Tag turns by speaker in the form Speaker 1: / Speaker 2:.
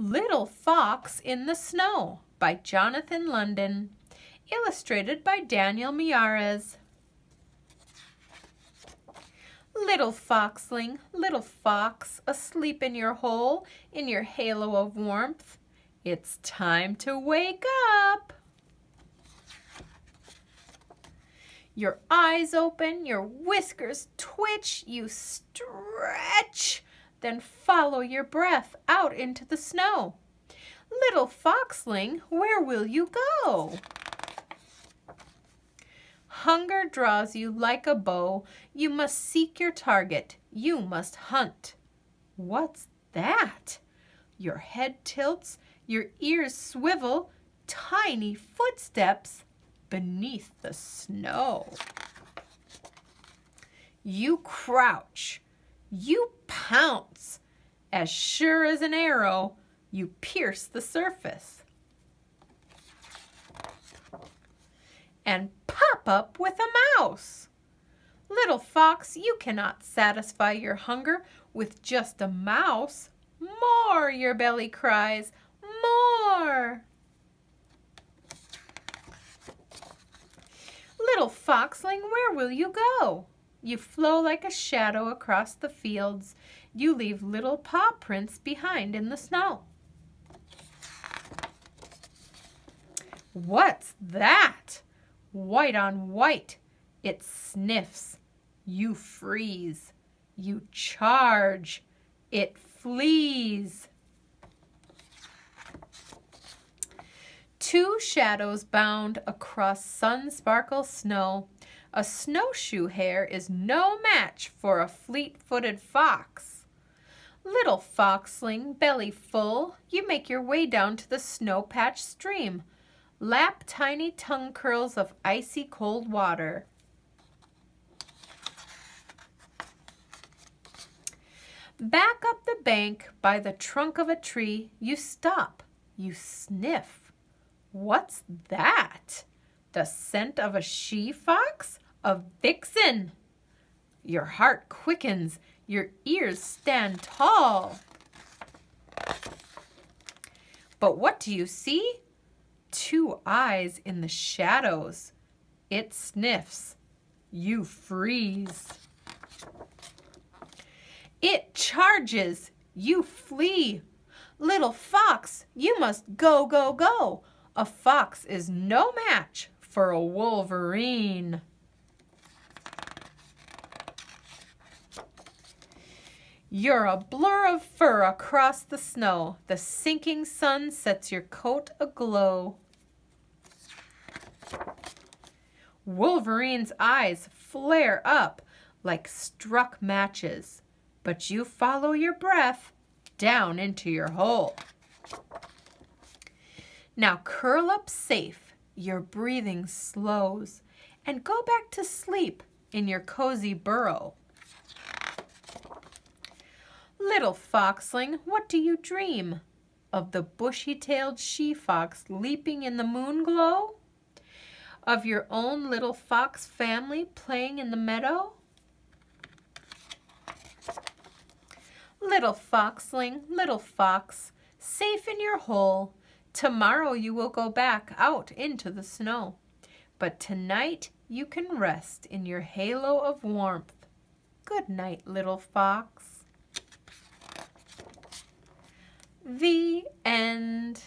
Speaker 1: Little Fox in the Snow by Jonathan London. Illustrated by Daniel Miyares. Little foxling, little fox, asleep in your hole, in your halo of warmth. It's time to wake up. Your eyes open, your whiskers twitch, you stretch, then follow your breath out into the snow. Little foxling, where will you go? Hunger draws you like a bow. You must seek your target. You must hunt. What's that? Your head tilts, your ears swivel, tiny footsteps beneath the snow. You crouch. You pounce. As sure as an arrow, you pierce the surface. And pop up with a mouse. Little fox, you cannot satisfy your hunger with just a mouse. More, your belly cries, more. Little foxling, where will you go? You flow like a shadow across the fields. You leave little paw prints behind in the snow. What's that? White on white. It sniffs. You freeze. You charge. It flees. Two shadows bound across sun-sparkle snow. A snowshoe hare is no match for a fleet-footed fox. Little foxling, belly full, you make your way down to the snow-patch stream. Lap tiny tongue curls of icy cold water. Back up the bank by the trunk of a tree, you stop, you sniff. What's that? The scent of a she-fox? A vixen? Your heart quickens, your ears stand tall. But what do you see? Two eyes in the shadows. It sniffs. You freeze. It charges. You flee. Little fox, you must go, go, go. A fox is no match for a wolverine. You're a blur of fur across the snow. The sinking sun sets your coat aglow. Wolverine's eyes flare up like struck matches, but you follow your breath down into your hole. Now curl up safe, your breathing slows, and go back to sleep in your cozy burrow. Little foxling, what do you dream? Of the bushy-tailed she-fox leaping in the moon glow? Of your own little fox family playing in the meadow? Little foxling, little fox, safe in your hole, Tomorrow you will go back out into the snow. But tonight you can rest in your halo of warmth. Good night, little fox. The end.